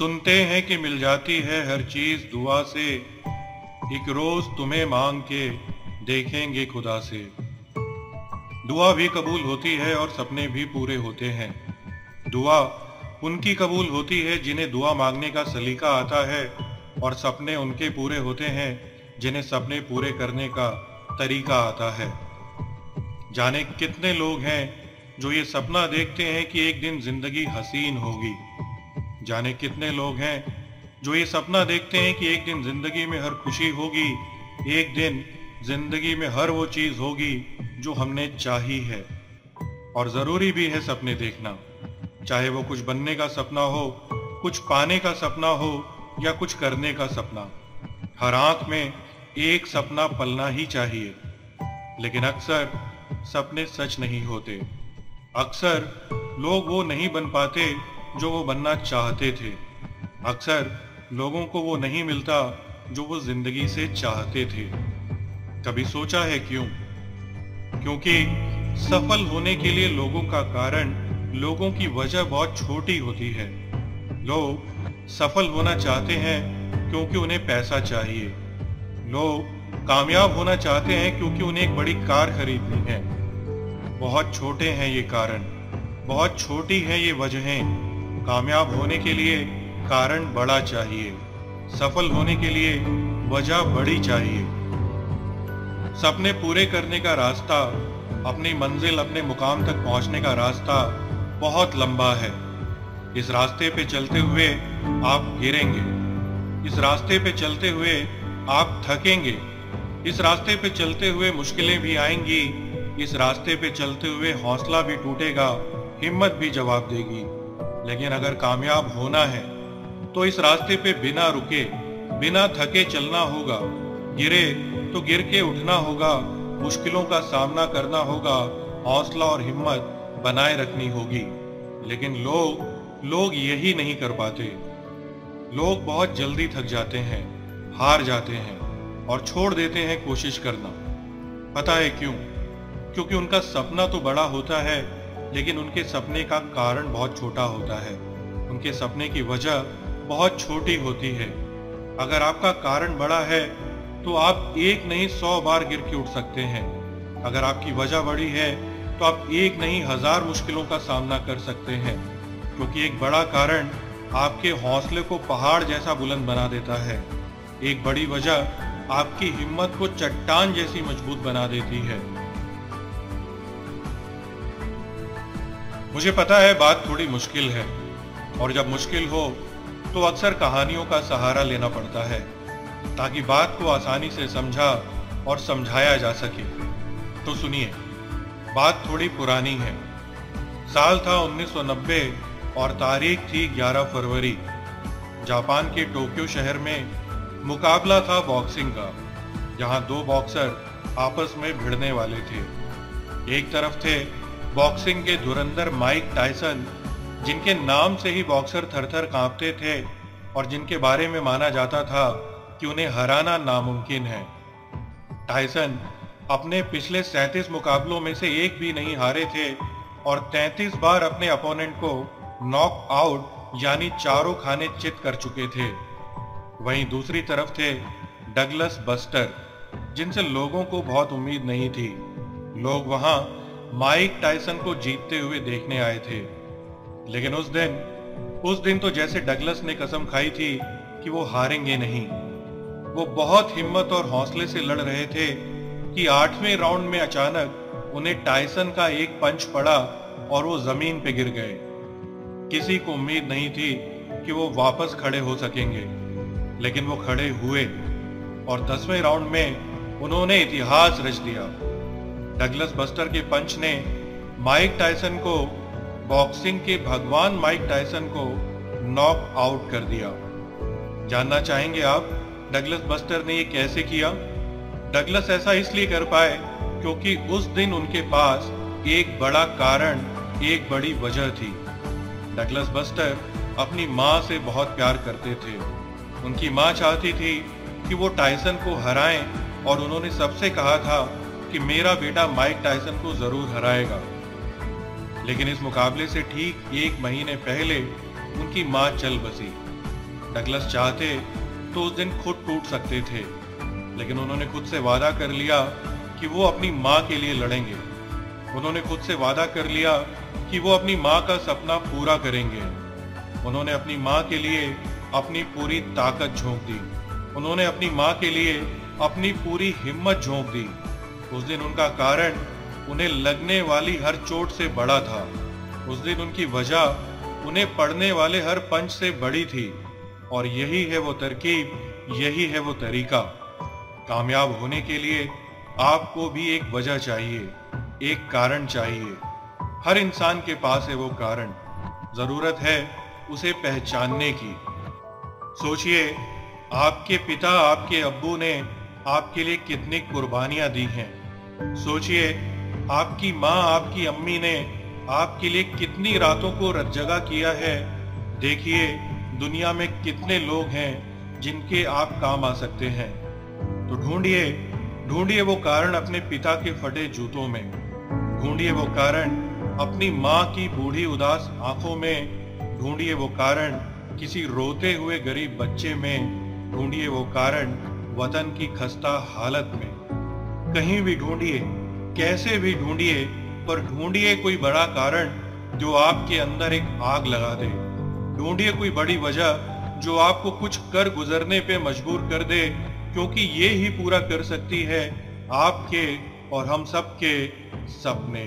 सुनते हैं कि मिल जाती है हर चीज़ दुआ से। एक रोज तुम्हें मांग के देखेंगे खुदा से। दुआ भी कबूल होती है और सपने भी पूरे होते हैं। दुआ उनकी कबूल होती है जिन्हें दुआ मांगने का सलीका आता है और सपने उनके पूरे होते हैं जिन्हें सपने पूरे करने का तरीका आता है। जाने कितने लोग हैं जो ये सपना देखते हैं कि एक दिन ज़िंदगी हसीन होगी। जाने कितने लोग हैं जो ये सपना देखते हैं कि एक दिन ज़िंदगी में हर खुशी होगी, एक दिन ज़िंदगी में हर वो चीज़ होगी जो हमने चाही है। और ज़रूरी भी है सपने देखना। चाहे वो कुछ बनने का सपना हो, कुछ पाने का सपना हो या कुछ करने का सपना। हर आँख में एक सपना पलना ही चाहिए। लेकिन अक्सर सपने सच नहीं होते। अक्सर लोग वो नहीं बन पाते जो वो बनना चाहते थे। अक्सर लोगों को वो नहीं मिलता जो वो ज़िंदगी से चाहते थे। कभी सोचा है क्यों? क्योंकि सफल होने के लिए लोगों का कारण लोगों की वजह बहुत छोटी होती है। लोग सफल होना चाहते हैं क्योंकि उन्हें पैसा चाहिए। लोग कामयाब होना चाहते हैं क्योंकि उन्हें एक बड़ी कार खरीदनी है। बहुत छोटे हैं ये कारण, बहुत छोटी हैं ये वजहें। कामयाब होने के लिए कारण बड़ा चाहिए। सफल होने के लिए वजह बड़ी चाहिए। सपने पूरे करने का रास्ता, अपनी मंजिल, अपने मुकाम तक पहुँचने का रास्ता बहुत लंबा है। इस रास्ते पे चलते हुए आप गिरेंगे। इस रास्ते पे चलते हुए आप थकेंगे। इस रास्ते पे चलते हुए मुश्किलें भी आएँगी। इस रास्ते पे चलते हुए हौसला भी टूटेगा। हिम्मत भी जवाब देगी। लेकिन अगर कामयाब होना है तो इस रास्ते पे बिना रुके, बिना थके चलना होगा। गिरे तो गिर के उठना होगा, मुश्किलों का सामना करना होगा, हौसला और हिम्मत बनाए रखनी होगी। लेकिन लोग लोग यही नहीं कर पाते। लोग बहुत जल्दी थक जाते हैं, हार जाते हैं और छोड़ देते हैं कोशिश करना। पता है क्यों? क्योंकि उनका सपना तो बड़ा होता है लेकिन उनके सपने का कारण बहुत छोटा होता है। उनके सपने की वजह बहुत छोटी होती है। अगर आपका कारण बड़ा है तो आप एक नहीं सौ बार गिर के उठ सकते हैं। अगर आपकी वजह बड़ी है तो आप एक नहीं हज़ार मुश्किलों का सामना कर सकते हैं, क्योंकि एक बड़ा कारण आपके हौसले को पहाड़ जैसा बुलंद बना देता है। एक बड़ी वजह आपकी हिम्मत को चट्टान जैसी मज़बूत बना देती है। मुझे पता है बात थोड़ी मुश्किल है, और जब मुश्किल हो तो अक्सर कहानियों का सहारा लेना पड़ता है, ताकि बात को आसानी से समझा और समझाया जा सके। तो सुनिए, बात थोड़ी पुरानी है। साल था 1990 और तारीख थी 11 फरवरी। जापान के टोक्यो शहर में मुकाबला था बॉक्सिंग का, जहाँ दो बॉक्सर आपस में भिड़ने वाले थे। एक तरफ़ थे बॉक्सिंग के धुरंधर माइक टाइसन, जिनके नाम से ही बॉक्सर थरथर कांपते थे और जिनके बारे में माना जाता था कि उन्हें हराना नामुमकिन है। टाइसन अपने पिछले सैतीस मुकाबलों में से एक भी नहीं हारे थे और 33 बार अपने अपोनेंट को नॉक आउट यानी चारों खाने चित कर चुके थे। वहीं दूसरी तरफ़ थे डगलस बस्टर, जिनसे लोगों को बहुत उम्मीद नहीं थी। लोग वहाँ माइक टाइसन को जीतते हुए देखने आए थे। लेकिन उस दिन उस दिन तो जैसे डगलस ने कसम खाई थी कि वो हारेंगे नहीं। वो बहुत हिम्मत और हौसले से लड़ रहे थे कि आठवें राउंड में अचानक उन्हें टाइसन का एक पंच पड़ा और वो ज़मीन पे गिर गए। किसी को उम्मीद नहीं थी कि वो वापस खड़े हो सकेंगे, लेकिन वो खड़े हुए और दसवें राउंड में उन्होंने इतिहास रच दिया। डगलस बस्टर के पंच ने माइक टाइसन को, बॉक्सिंग के भगवान माइक टाइसन को नॉक आउट कर दिया। जानना चाहेंगे आप, डगलस बस्टर ने ये कैसे किया? डगलस ऐसा इसलिए कर पाए क्योंकि उस दिन उनके पास एक बड़ा कारण, एक बड़ी वजह थी। डगलस बस्टर अपनी माँ से बहुत प्यार करते थे। उनकी माँ चाहती थी कि वो टाइसन को हराएँ और उन्होंने सबसे कहा था कि मेरा बेटा माइक टाइसन को ज़रूर हराएगा। लेकिन इस मुकाबले से ठीक एक महीने पहले उनकी माँ चल बसी। डगलस चाहते तो उस दिन खुद टूट सकते थे, लेकिन उन्होंने खुद से वादा कर लिया कि वो अपनी माँ के लिए लड़ेंगे। उन्होंने खुद से वादा कर लिया कि वो अपनी माँ का सपना पूरा करेंगे। उन्होंने अपनी माँ के लिए अपनी पूरी ताकत झोंक दी। उन्होंने अपनी माँ के लिए अपनी पूरी हिम्मत झोंक दी। उस दिन उनका कारण उन्हें लगने वाली हर चोट से बड़ा था। उस दिन उनकी वजह उन्हें पढ़ने वाले हर पंच से बड़ी थी और यही है वो तरकीब, यही है वो तरीका। कामयाब होने के लिए आपको भी एक वजह चाहिए, एक कारण चाहिए। हर इंसान के पास है वो कारण। ज़रूरत है उसे पहचानने की। सोचिए, आपके पिता, आपके अब्बू ने आपके लिए कितनी कुर्बानियाँ दी हैं। सोचिए, आपकी माँ, आपकी अम्मी ने आपके लिए कितनी रातों को रज्जगा किया है। देखिए, दुनिया में कितने लोग हैं जिनके आप काम आ सकते हैं। तो ढूंढिए ढूंढिए वो कारण अपने पिता के फटे जूतों में। ढूंढिए वो कारण अपनी माँ की बूढ़ी उदास आँखों में। ढूंढिए वो कारण किसी रोते हुए गरीब बच्चे में। ढूंढिए वो कारण वतन की खस्ता हालत में। कहीं भी ढूंढिए, कैसे भी ढूंढिए, पर ढूंढिए कोई बड़ा कारण जो आपके अंदर एक आग लगा दे। ढूंढिए कोई बड़ी वजह जो आपको कुछ कर गुजरने पे मजबूर कर दे, क्योंकि ये ही पूरा कर सकती है आपके और हम सब के सपने।